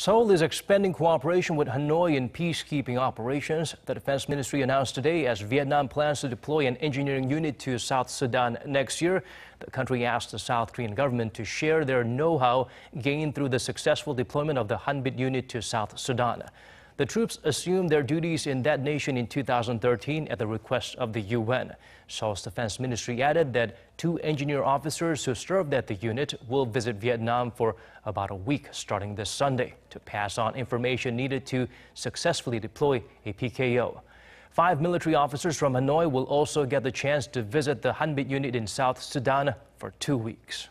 Seoul is expanding cooperation with Hanoi in peacekeeping operations. The Defense Ministry announced today as Vietnam plans to deploy an engineering unit to South Sudan next year. The country asked the South Korean government to share their know-how gained through the successful deployment of the Hanbit unit to South Sudan. The troops assumed their duties in that nation in 2013 at the request of the UN. Seoul's defense ministry added that two engineer officers who served at the unit will visit Vietnam for about a week starting this Sunday to pass on information needed to successfully deploy a PKO. Five military officers from Hanoi will also get the chance to visit the Hanbit unit in South Sudan for two weeks.